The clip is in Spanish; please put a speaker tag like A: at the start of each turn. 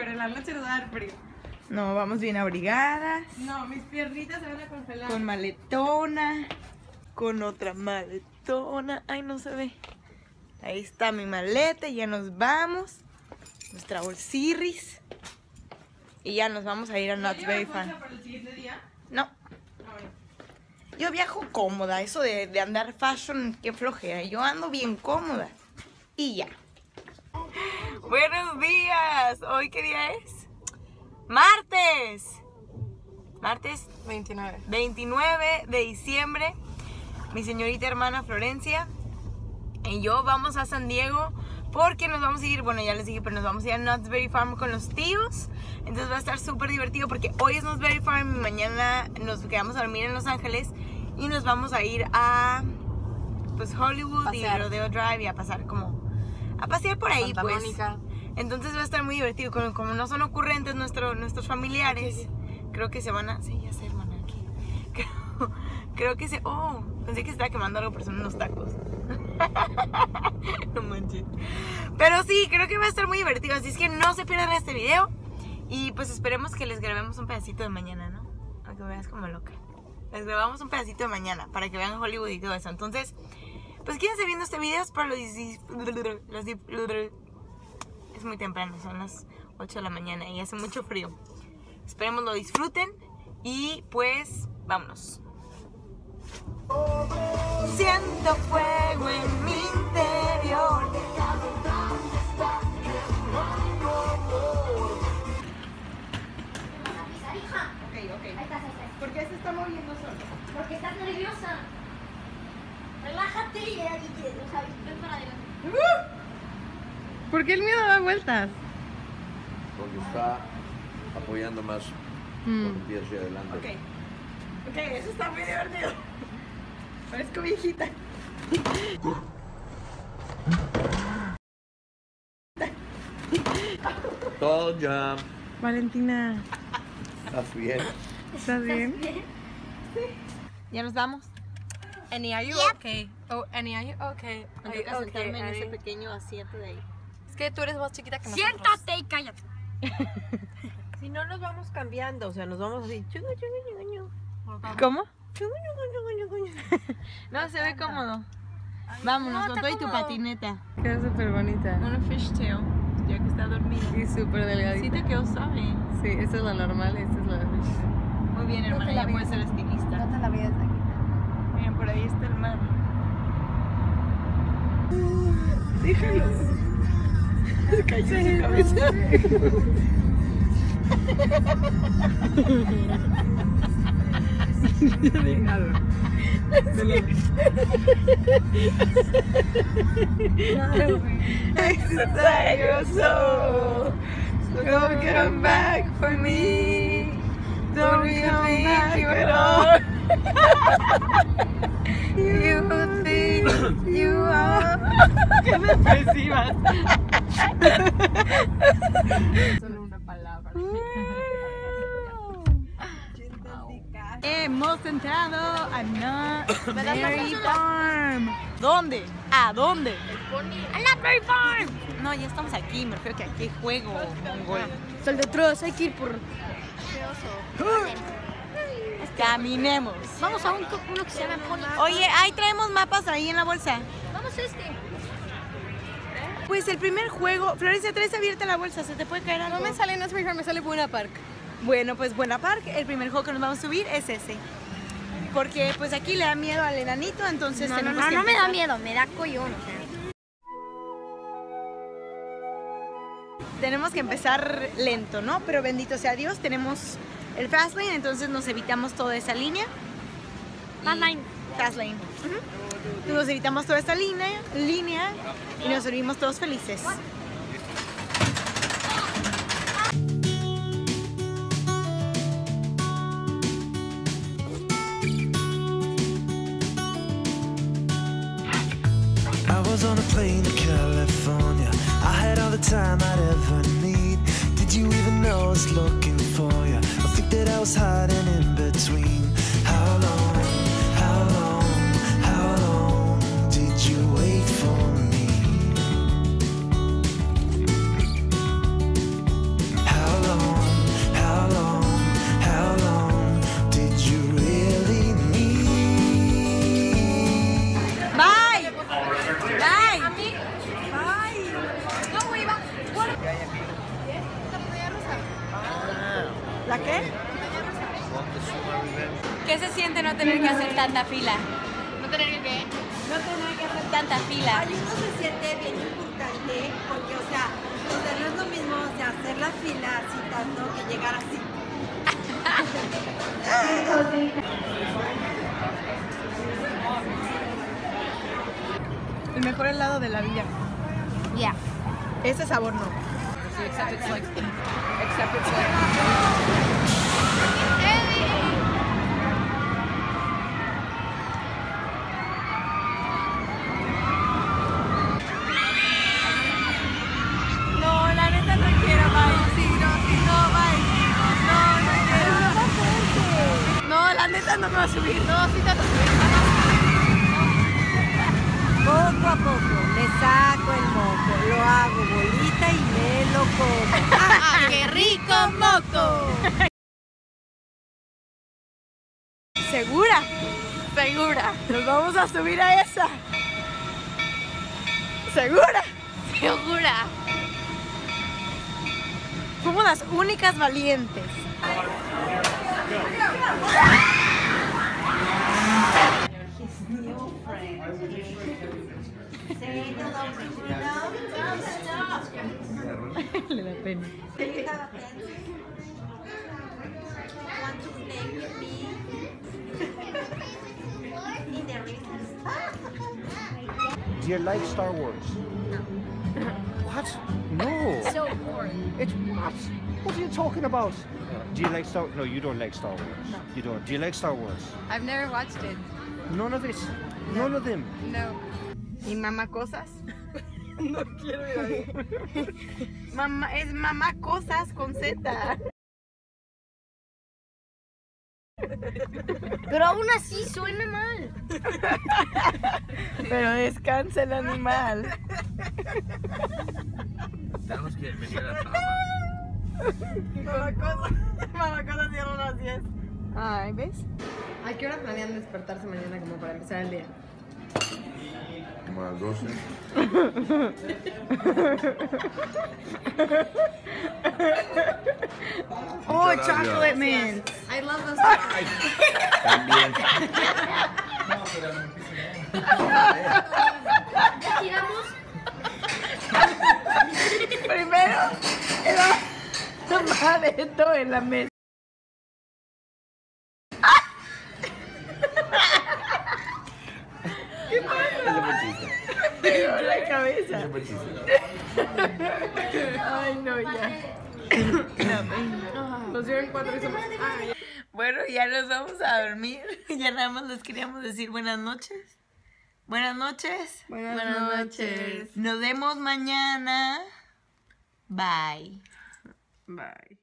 A: pero en la noche nos va a dar frío.
B: No, vamos bien abrigadas.
A: No, mis piernitas se van a congelar.
B: Con maletona. Con otra maletona. Ay, no se ve. Ahí está mi maleta. Ya nos vamos. Nuestra bolsirris. Y ya nos vamos a ir a Not Very Fun.
A: para el siguiente día?
B: No,
A: Ah,
B: yo viajo cómoda. Eso de, de andar fashion, qué flojera. Yo ando bien cómoda. Y ya. Buenos días. ¿Hoy qué día es? Martes. Martes
A: 29.
B: 29 de diciembre, mi señorita hermana Florencia y yo vamos a San Diego porque nos vamos a ir, bueno ya les dije, pero nos vamos a ir a Knott's Berry Farm con los tíos. Entonces va a estar súper divertido porque hoy es Knott's Farm y mañana nos quedamos a dormir en Los Ángeles y nos vamos a ir a pues Hollywood
A: Pasear.
B: y Rodeo Drive y a pasar como a pasear por ahí
A: Santa
B: pues.
A: Mónica.
B: Entonces va a estar muy divertido. Como, como no son ocurrentes nuestro- nuestros familiares,
A: Sí, sí.
B: creo que se van a. Sí, ya sé, hermana, aquí. Creo, creo que se. Oh, pensé que se estaba quemando algo, pero son unos tacos. no manches. Pero sí, creo que va a estar muy divertido. Así es que no se pierdan este video. Y pues esperemos que les grabemos un pedacito de mañana, ¿no? Aunque me veas como loca. Les grabamos un pedacito de mañana para que vean Hollywood y todo eso. Entonces, pues quédense viendo este video. Es para los. los es muy temprano, son las 8 de la mañana y hace mucho frío. Esperemos lo disfruten y pues vámonos. Siento ¿Por qué
A: el miedo da vueltas?
C: porque está apoyando más
A: Mm.
C: con el pie hacia adelante.
B: Ok. Ok, eso está muy divertido. Parezco viejita.
C: Todo ya.
A: Valentina,
C: ¿Estás bien?
A: ¿estás bien?
B: Ya nos vamos.
A: Annie, are you okay? Oh, Annie, are you okay? Are you okay,
B: sentarme en ese pequeño asiento de ahí.
A: Es que tú eres más chiquita que nosotros.
D: Siéntate y cállate.
E: Si no nos vamos cambiando, o sea, nos vamos así.
B: ¿Cómo? No, se ve cómodo. Vámonos,
D: no,
B: con
D: está
B: todo y tu patineta.
A: Queda súper bonita.
B: Una fishtail, ya que está dormida.
A: Y súper delgadita.
B: Sí te quedó suave.
A: Sí, esta es la normal, esta es la fish.
B: Muy bien, hermana, ya puedes ser estilista.
D: te la veas
B: por ahí está el mar.
A: Déjalo. Cayó su cabeza. Déjalo. Don't come back for me. Don't come back at all. You think you are. Qué depresivas. Solo una palabra. Hemos entrado a Not Berry Farm. ¿Dónde? ¿A dónde?
D: ¡A la Berry Farm!
B: No, ya estamos aquí, me refiero que aquí juego.
D: Sol de atrás, hay que ir por.
B: Caminemos.
D: Vamos a un, uno que se llama Pony.
B: Oye, ahí traemos mapas ahí en la bolsa.
D: Vamos a este.
B: Pues el primer juego, Florencia, traes abierta la bolsa, se te puede caer algo.
A: No me sale Not Berry Farm, me sale Buena Park.
B: Bueno, pues Buena Park, el primer juego que nos vamos a subir es ese. Porque pues aquí le da miedo al enanito, entonces
D: No, no,
B: tenemos
D: no,
B: que
D: no me da miedo, me da collón.
B: Tenemos que empezar lento, ¿no? Pero bendito sea Dios, tenemos el fast lane, entonces nos evitamos toda esa línea.
D: Fast lane.
B: Fast lane. Ujú. Nos evitamos toda esta línea, línea y nos subimos todos felices.
F: I was on a plane to California. I had all the time I'd ever need. Did you even know I was looking think that
A: tener que hacer tanta fila.
D: ¿No tener que qué?
A: No tener que hacer tanta fila.
E: Ay, uno se siente bien importante porque, o sea, o sea, no es lo mismo o sea, hacer la fila así tanto que llegar así.
B: El mejor helado de la vida.
A: Yeah.
B: Ese sabor no.
A: Except it's like, except it's like.
B: No, la neta no quiero, bye. Sí, no, sí, no, bye. No, no quiero. No, la neta no me va a subir. No, sí te vas a subir.
E: Poco a poco le saco el moco, lo hago bolita y me lo como.
D: ¡Ah, qué rico moco!
B: ¿Segura?
A: Segura.
B: Nos vamos a subir a esa. ¿Segura?
A: Segura.
B: Somos las únicas valientes. Le da pena.
E: Want to play with me? In the recess.
G: Do you like Star Wars? What? No.
D: So boring.
G: It's what? What are you talking about? Do you like Star? Wars? No, you don't like Star Wars. No. You don't. Do you like Star Wars?
A: I've never watched it.
G: None of it. None of them.
A: No.
B: ¿Y mamá cosas? no quiero ir ahí. mamá, es mamá cosas con Z.
D: Pero aún así suena mal.
B: Pero descansa el animal. Mamá cosas dieron las 10. Ay, ¿ves?
E: ¿A qué hora planean despertarse mañana como para empezar el día?
C: Como a las 12.
B: Oh, chocolate mint.
E: I love those.
C: También.
D: Tiramos
B: Primero era amaretto en la mesa.
C: Ese fue chiste.
B: Pegó la cabeza. Ay, no, ya. Nos dieron cuatro y somos- Ay. Bueno, ya nos vamos a dormir. Ya nada más les queríamos decir buenas noches. Buenas noches.
A: Buenas noches.
B: Nos vemos mañana. Bye.
E: Bye.